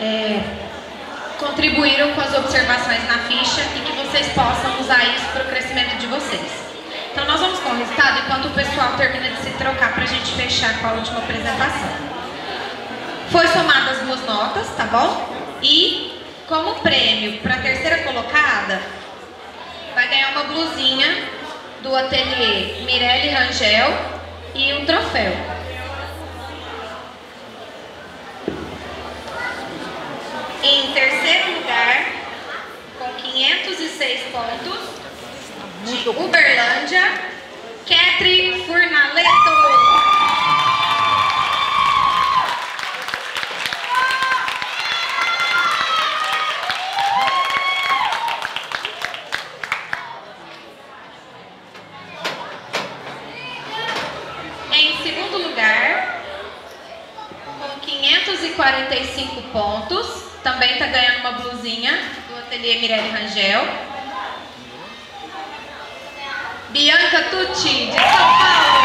é, contribuíram com as observações na ficha e que vocês possam usar isso para o crescimento de vocês. Então nós vamos com o resultado enquanto o pessoal termina de se trocar para a gente fechar com a última apresentação. Foi somada as duas notas, tá bom? E como prêmio para a terceira colocada, vai ganhar uma blusinha do ateliê Mirelle Rangel e um troféu. Em terceiro lugar, com 506 pontos, de Uberlândia, Ketri Furnaleto. Lugar, com 545 pontos, também está ganhando uma blusinha do ateliê Mirelle Rangel. Bianca Tucci, de São Paulo.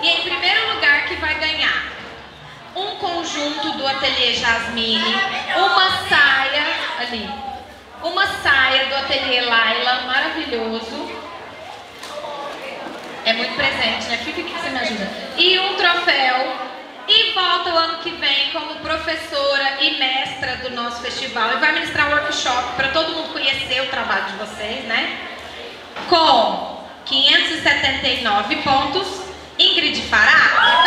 E em primeiro lugar que vai ganhar um conjunto do ateliê Jasmine, uma saia ali, uma saia do ateliê Laila, maravilhoso. É muito presente, né? Fica aqui que você me ajuda. E um troféu. E volta o ano que vem como professora e mestra do nosso festival. E vai ministrar um workshop para todo mundo conhecer o trabalho de vocês, né? Com 579 pontos. Ingrid Fará.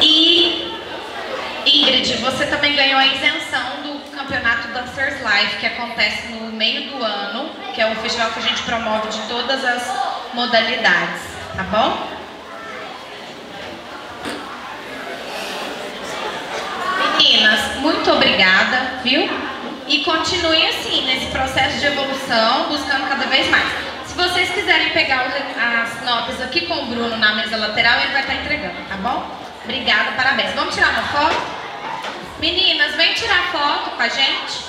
E Ingrid, você também ganhou a isenção do campeonato Dancers Live, que acontece no meio do ano, que é um festival que a gente promove de todas as modalidades, tá bom? Meninas, muito obrigada, viu? E continue assim, nesse processo de evolução, buscando cada vez mais. Se vocês quiserem pegar as notas aqui com o Bruno na mesa lateral, ele vai estar entregando, tá bom? Obrigada, parabéns. Vamos tirar uma foto? Meninas, vem tirar foto com a gente.